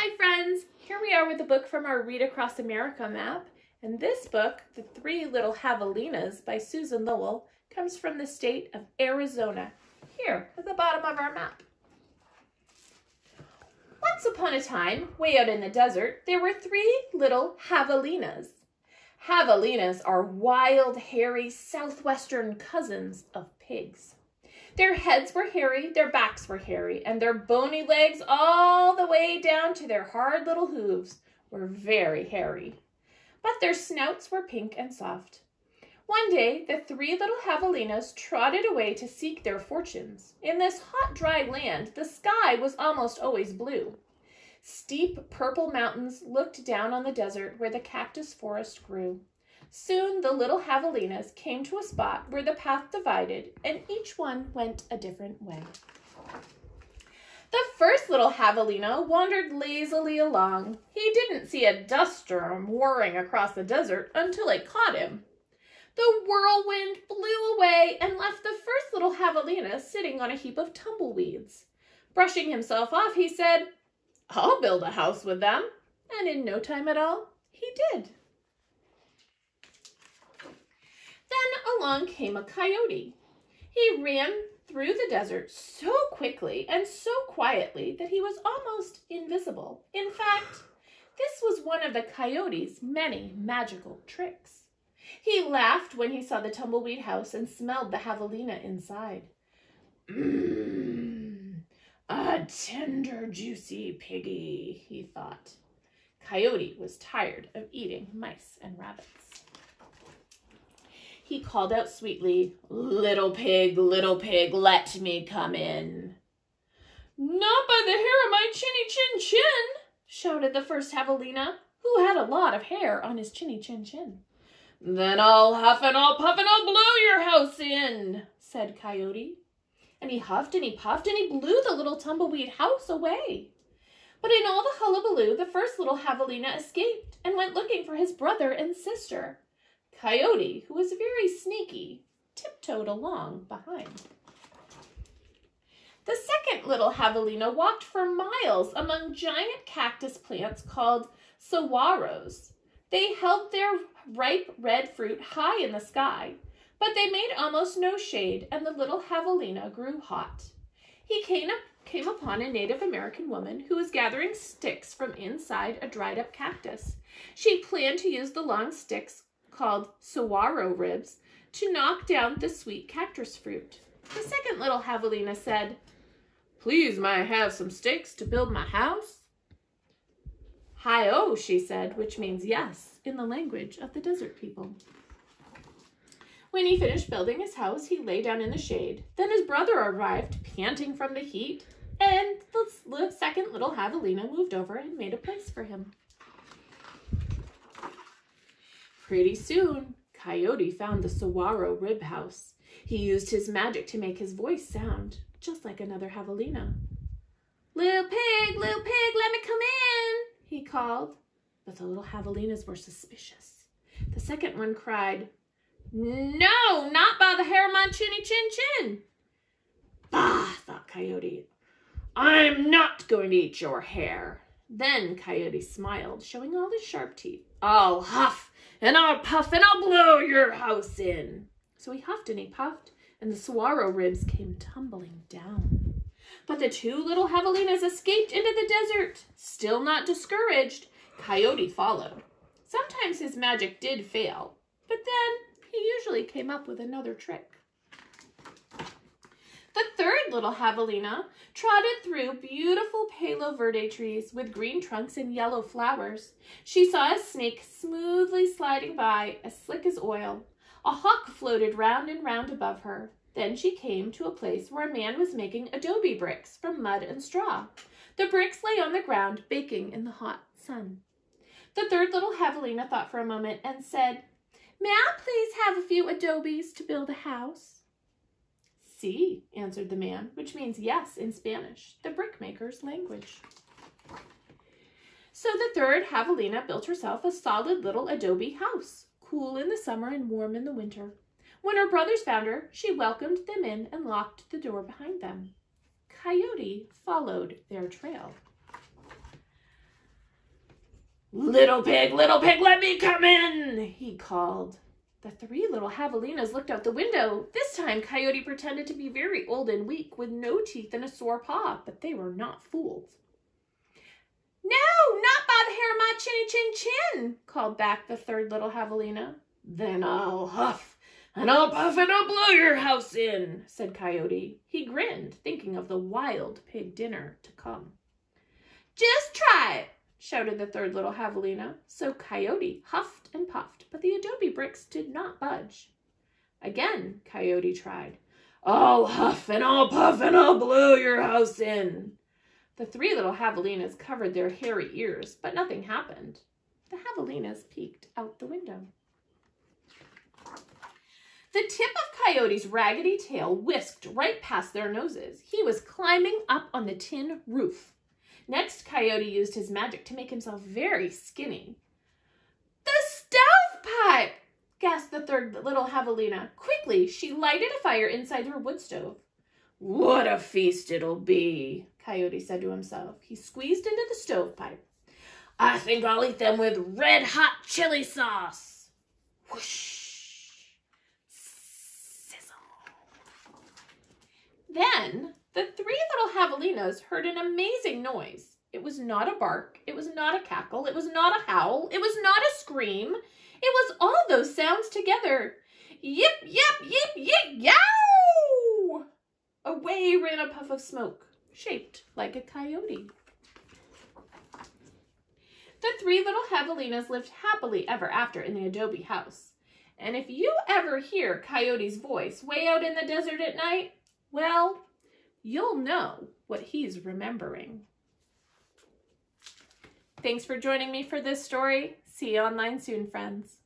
Hi friends, here we are with a book from our Read Across America map. And this book, The Three Little Javelinas by Susan Lowell, comes from the state of Arizona, here at the bottom of our map. Once upon a time, way out in the desert, there were three little javelinas. Javelinas are wild, hairy, southwestern cousins of pigs. Their heads were hairy, their backs were hairy, and their bony legs all the way down to their hard little hooves were very hairy. But their snouts were pink and soft. One day, the three little javelinas trotted away to seek their fortunes. In this hot, dry land, the sky was almost always blue. Steep purple mountains looked down on the desert where the cactus forest grew. Soon the little javelinas came to a spot where the path divided, and each one went a different way. The first little javelina wandered lazily along. He didn't see a dust storm whirring across the desert until it caught him. The whirlwind blew away and left the first little javelina sitting on a heap of tumbleweeds. Brushing himself off, he said, I'll build a house with them. And in no time at all, he did. Then along came a coyote. He ran through the desert so quickly and so quietly that he was almost invisible. In fact, this was one of the coyote's many magical tricks. He laughed when he saw the tumbleweed house and smelled the javelina inside. Mmm, a tender, juicy piggy, he thought. Coyote was tired of eating mice and rabbits. He called out sweetly, Little pig, little pig, let me come in. Not by the hair of my chinny chin chin, shouted the first javelina, who had a lot of hair on his chinny chin chin. Then I'll huff and I'll puff and I'll blow your house in, said Coyote. And he huffed and he puffed and he blew the little tumbleweed house away. But in all the hullabaloo, the first little javelina escaped and went looking for his brother and sister. Coyote, who was very sneaky, tiptoed along behind. The second little javelina walked for miles among giant cactus plants called saguaros. They held their ripe red fruit high in the sky, but they made almost no shade, and the little javelina grew hot. He came, up, came upon a Native American woman who was gathering sticks from inside a dried up cactus. She planned to use the long sticks called saguaro ribs to knock down the sweet cactus fruit. The second little javelina said, Please, may I have some sticks to build my house? Hi-oh, she said, which means yes in the language of the desert people. When he finished building his house, he lay down in the shade. Then his brother arrived, panting from the heat, and the second little javelina moved over and made a place for him. Pretty soon, Coyote found the saguaro rib house. He used his magic to make his voice sound just like another javelina. Little pig, little pig, let me come in, he called. But the little javelinas were suspicious. The second one cried, No, not by the hair of my chinny chin chin. Bah, thought Coyote. I'm not going to eat your hair. Then Coyote smiled, showing all his sharp teeth. I'll huff and I'll puff and I'll blow your house in. So he huffed and he puffed, and the saguaro ribs came tumbling down. But the two little javelinas escaped into the desert. Still not discouraged, Coyote followed. Sometimes his magic did fail, but then he usually came up with another trick. The third little javelina trotted through beautiful palo verde trees with green trunks and yellow flowers. She saw a snake smoothly sliding by, as slick as oil. A hawk floated round and round above her. Then she came to a place where a man was making adobe bricks from mud and straw. The bricks lay on the ground, baking in the hot sun. The third little javelina thought for a moment and said, May I please have a few adobes to build a house? Sí, answered the man, which means yes in Spanish, the brickmaker's language. So the third javelina built herself a solid little adobe house, cool in the summer and warm in the winter. When her brothers found her, she welcomed them in and locked the door behind them. Coyote followed their trail. Little pig, little pig, let me come in, he called. The three little javelinas looked out the window. This time, Coyote pretended to be very old and weak with no teeth and a sore paw, but they were not fooled. No, not by the hair of my chinny chin chin, called back the third little javelina. Then I'll huff and I'll puff and I'll blow your house in, said Coyote. He grinned, thinking of the wild pig dinner to come. Just try it, shouted the third little javelina. So Coyote huffed and puffed, but the adobe bricks did not budge. Again, Coyote tried. I'll huff and I'll puff and I'll blow your house in. The three little javelinas covered their hairy ears, but nothing happened. The javelinas peeked out the window. The tip of Coyote's raggedy tail whisked right past their noses. He was climbing up on the tin roof. Next, Coyote used his magic to make himself very skinny. The stovepipe! gasped the third little javelina. Quickly, she lighted a fire inside her wood stove. What a feast it'll be, Coyote said to himself. He squeezed into the stovepipe. I think I'll eat them with red hot chili sauce. Whoosh! Then the three little javelinas heard an amazing noise. It was not a bark. It was not a cackle. It was not a howl. It was not a scream. It was all those sounds together. Yip, yip, yip, yip, yow! Away ran a puff of smoke, shaped like a coyote. The three little javelinas lived happily ever after in the adobe house. And if you ever hear Coyote's voice way out in the desert at night, well, you'll know what he's remembering. Thanks for joining me for this story. See you online soon, friends.